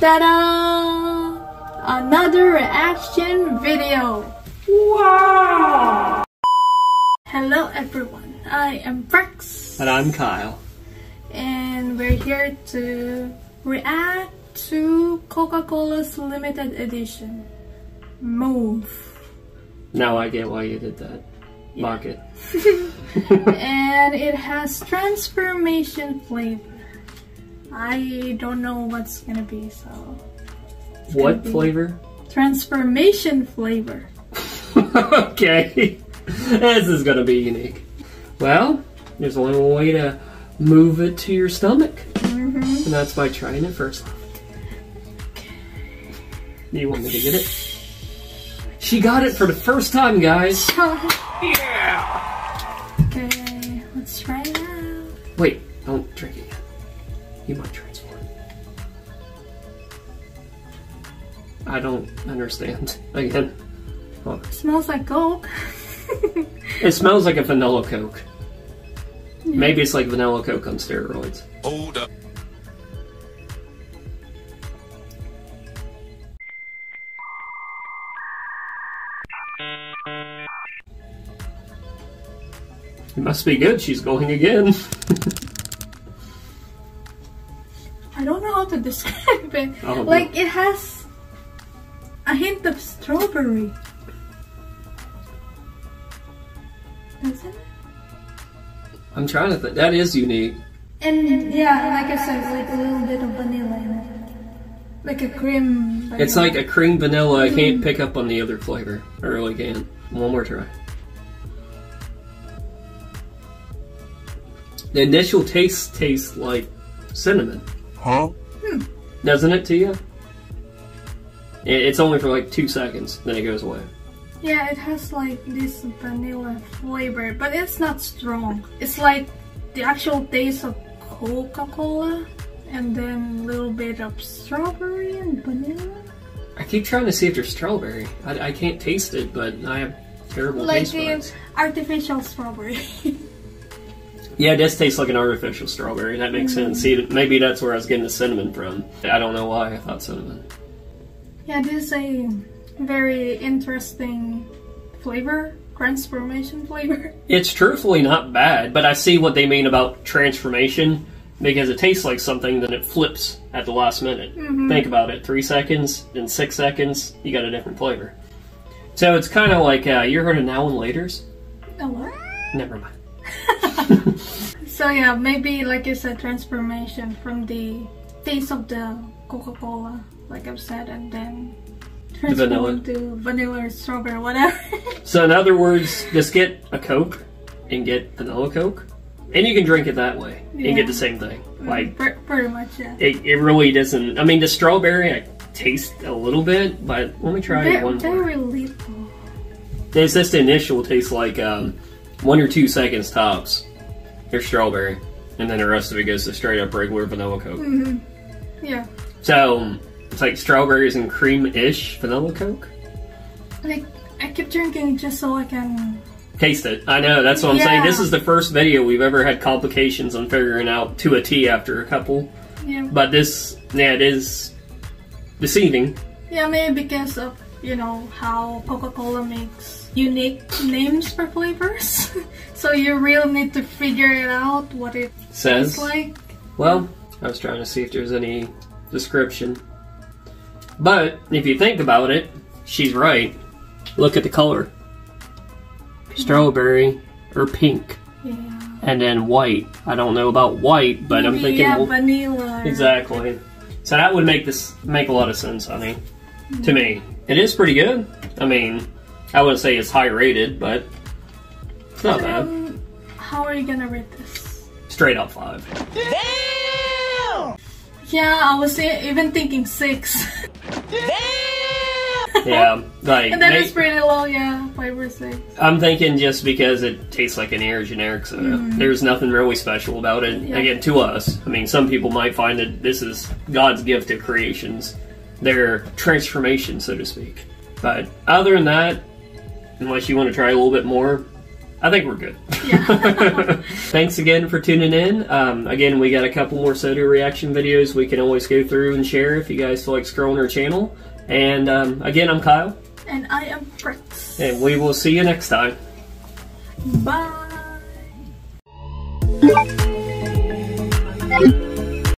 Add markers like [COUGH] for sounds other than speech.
Ta-da! Another reaction video! Wow! Hello everyone, I am Prex. And I'm Kyle. And we're here to react to Coca-Cola's limited edition. Move. Now I get why you did that. Mark it. [LAUGHS] and it has transformation flavor. I don't know what's gonna be, so. What be- flavor? Transformation flavor. [LAUGHS] okay. this is gonna be unique. Well, there's only one way to move it to your stomach. Mm-hmm. And that's by trying it first. You want me to get it? She got it for the first time, guys. [LAUGHS] Yeah! Okay, let's try it out. Wait, don't drink it yet. You might transform. I don't understand. [LAUGHS] Again. Hold on. smells like Coke. [LAUGHS] It smells like a vanilla Coke. Maybe it's like vanilla Coke on steroids. Hold up. It must be good. She's going again. I don't know how to [LAUGHS] describe it. Oh, like it has a hint of strawberry. Doesn't it? I'm trying to think. That is unique. And yeah, like I said, like a little bit of vanilla in it. Like a cream. It's like a cream vanilla. I can't mm. pick up on the other flavor. I really can't. One more try. The initial taste tastes like cinnamon. Huh? Hmm. Doesn't it to you? It's only for like two seconds, then it goes away. Yeah, it has like this vanilla flavor, but it's not strong. It's like the actual taste of Coca-Cola and then a little bit of strawberry and vanilla. I keep trying to see if there's strawberry. I, I can't taste it, but I have terrible Like taste the buds. artificial strawberry. [LAUGHS] Yeah, it does taste like an artificial strawberry. That makes sense. See, maybe that's where I was getting the cinnamon from. I don't know why I thought cinnamon. yeah, this is a very interesting flavor, transformation [LAUGHS] flavor. It's truthfully not bad, but I see what they mean about transformation because it tastes like something, then it flips at the last minute. Think about it: three seconds, then six seconds, you got a different flavor. So it's kind of like uh, you heard of now and later's. Oh, what? Never mind. [LAUGHS] So yeah, maybe like you said, transformation from the taste of the Coca-Cola, like I've said, and then vanilla. transform to vanilla or strawberry, whatever. [LAUGHS] So in other words, just get a Coke and get vanilla Coke, and you can drink it that way and Yeah. get the same thing. Like Pre- pretty much, yeah. it, it really doesn't. I mean, the strawberry I taste a little bit, but let me try it Very, one more. very little. It's just the initial taste like um, one or two seconds tops. There's strawberry, and then the rest of it goes to straight up regular vanilla Coke. Mm-hmm. Yeah, So it's like strawberries and cream-ish vanilla Coke. like I keep drinking just so I can. Taste it. I know, that's what I'm saying. This is the first video we've ever had complications on figuring out to a T after a couple. Yeah, But this, yeah, it is deceiving. yeah, maybe because of you know how Coca-Cola makes unique names for flavors. [LAUGHS] so you really need to figure it out what it Says, like. well, I was trying to see if there's any description. But if you think about it, she's right. Look at the color strawberry or pink, Yeah. and then white. I don't know about white, but I'm thinking. yeah, well, vanilla. Exactly. So that would make this make a lot of sense, honey. To mm. me, it is pretty good. I mean, I wouldn't say it's high rated, but it's not bad. Um, how are you gonna rate this? Straight up five. Damn! Yeah, I was even thinking six. Damn! Yeah, like and then may- it's pretty low, yeah, five or six. I'm thinking just because it tastes like an air generic soda. There's nothing really special about it. Yeah. Again, to us, I mean, some people might find that this is God's gift to creations, their transformation, so to speak. But other than that, unless you want to try a little bit more, I think we're good. Yeah. [LAUGHS] [LAUGHS] Thanks again for tuning in. Um, again, we got a couple more soda reaction videos we can always go through and share if you guys feel like scrolling our channel. And um, again, I'm Kyle, and I am Prex. and we will see you next time. Bye.